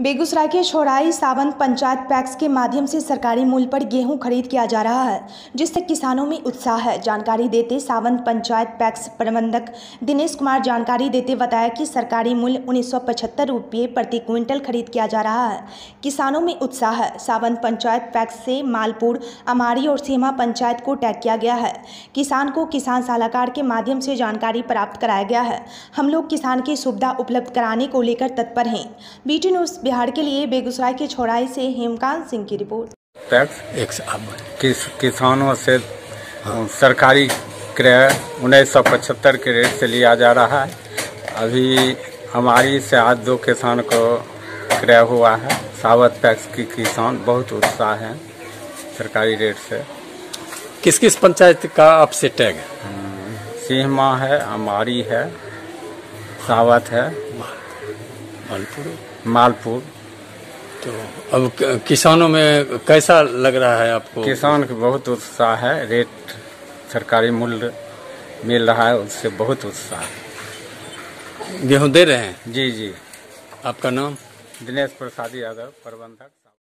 बेगूसराय के छोड़ाई सावंत पंचायत पैक्स के माध्यम से सरकारी मूल्य पर गेहूँ खरीद किया जा रहा है, जिससे किसानों में उत्साह है। जानकारी देते सावंत पंचायत पैक्स प्रबंधक दिनेश कुमार जानकारी देते बताया कि सरकारी मूल्य उन्नीस सौ रुपये प्रति क्विंटल खरीद किया जा रहा है। किसानों में उत्साह है। सावंत पंचायत पैक्स से मालपुर, अमारी और सीमा पंचायत को टैग किया गया है। किसान को किसान सलाहकार के माध्यम से जानकारी प्राप्त कराया गया है। हम लोग किसान की सुविधा उपलब्ध कराने को लेकर तत्पर हैं। बीटी न्यूज़ बिहार के लिए बेगूसराय के छोड़ाई से हेमकांत सिंह की रिपोर्ट। टैक्स एक किस किसानों से सरकारी क्रय उन्नीस सौ पचहत्तर के रेट से लिया जा रहा है। अभी हमारी से आज दो किसान को क्रय हुआ है। सावत पैक्स की किसान बहुत उत्साह है सरकारी रेट से। किस किस पंचायत का आपसे टैग है? सिहमा है अमारी है सावत है। मालपुर मालपुर। तो अब किसानों में कैसा लग रहा है आपको? किसान के बहुत उत्साह है रेट सरकारी मूल्य मिल रहा है उससे बहुत उत्साह है। गेहूँ दे रहे हैं? जी जी। आपका नाम? दिनेश प्रसाद यादव प्रबंधक।